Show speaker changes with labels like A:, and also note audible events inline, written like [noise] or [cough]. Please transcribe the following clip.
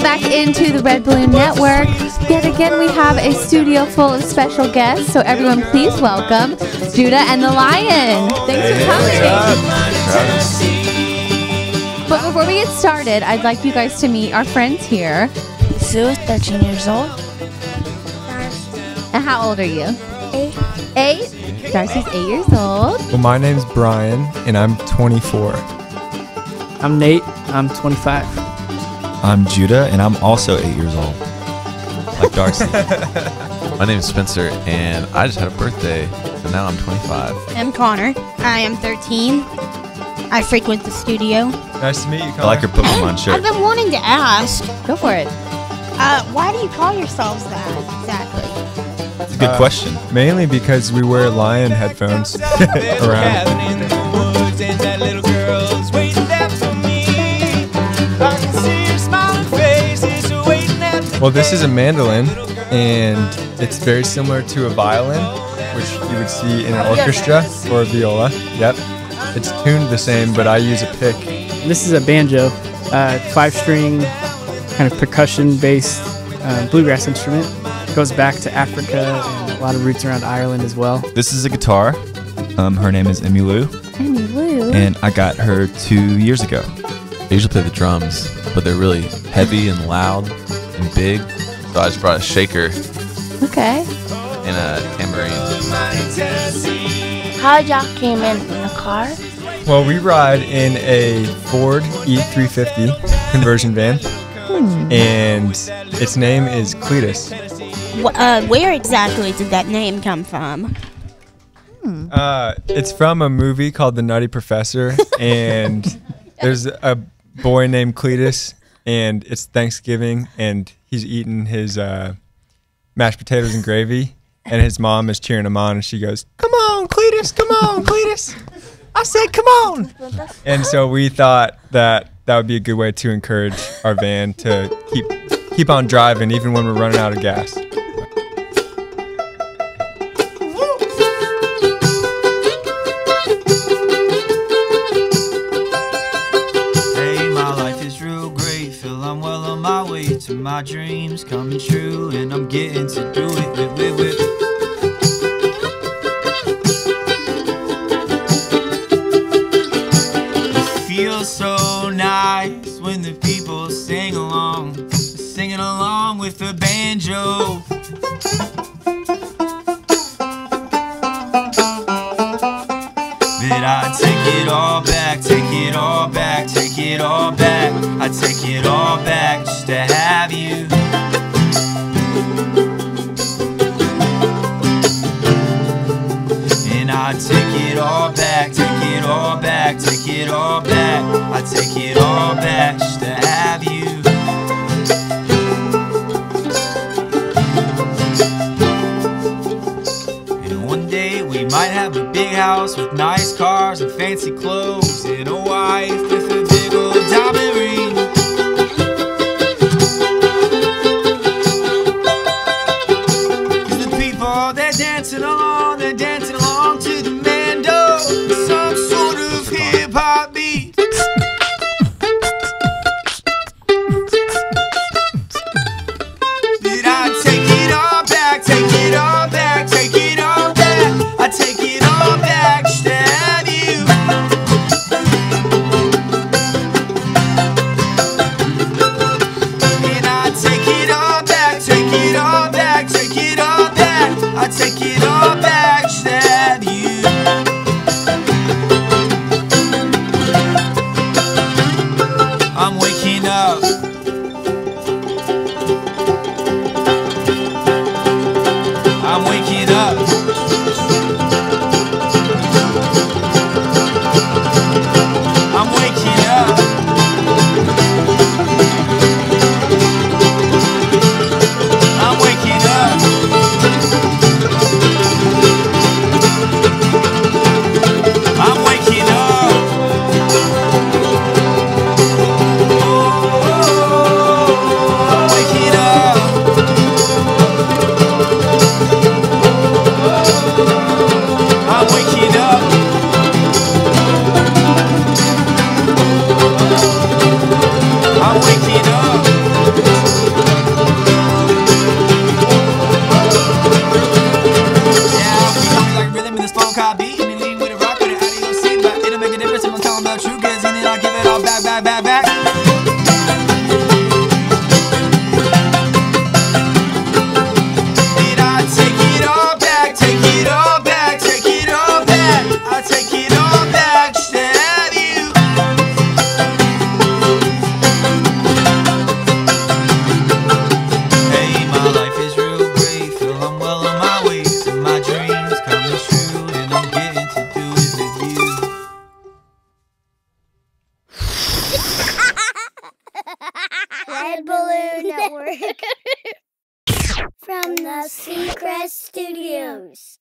A: welcome back into the Red Balloon Network. Yet again, we have a studio full of special guests, so everyone please welcome Judah and the Lion. Thanks for coming. But before we get started, I'd like you guys to meet our friends here.
B: Sue, is 13 years old.
A: And how old are you?
B: Eight.
A: Eight. Darcy's eight years old.
C: Well, my name's Brian, and I'm 24.
D: I'm Nate. I'm 25.
E: I'm Judah, and I'm also eight years old. Like Darcy. [laughs]
F: My name is Spencer, and I just had a birthday, so now I'm 25.
G: I'm Connor. I am 13. I frequent the studio.
C: Nice to meet you,
E: I like your Pokemon shirt.
G: I've been wanting to ask,
A: Go for it.
G: uh, why do you call yourselves that exactly?
E: It's a good
C: Uh,
E: question.
C: Mainly because we wear lion headphones [laughs] around. Well, this is a mandolin, and it's very similar to a violin, which you would see in an orchestra or a viola. Yep. It's tuned the same, but I use a pick.
D: This is a banjo, uh, five string, kind of percussion based uh, bluegrass instrument. goes back to Africa and a lot of roots around Ireland as well.
E: This is a guitar. Um, her name is Emmylou,
A: Emmy Lou.
E: and I got her two years ago.
F: I usually play the drums, but they're really heavy and loud and big, so I just brought a shaker
A: okay.
F: and a tambourine.
B: How y'all came in in the car?
C: Well, we ride in a Ford E350 conversion van, and its name is Cletus.
G: Wh- uh, where exactly did that name come from?
C: Uh, it's from a movie called The Nutty Professor, and [laughs] there's a boy named Cletus, and it's Thanksgiving, and he's eating his uh, mashed potatoes and gravy, and his mom is cheering him on, and she goes, "Come on, Cletus! Come on, Cletus! I said, come on!" And so we thought that that would be a good way to encourage our van to keep keep on driving, even when we're running out of gas.
H: Well on my way to my dreams coming true, and I'm getting to do it. Whip, whip, whip. It feels so nice when the people sing along, singing along with the banjo. But I take it all it all back. I take it all back just to have you. And I take it all back, take it all back, take it all back. I take it all back just to have you. And one day we might have a big house with nice cars and fancy clothes and a wife with a Red Balloon Network. From the Seacrest
I: Studios.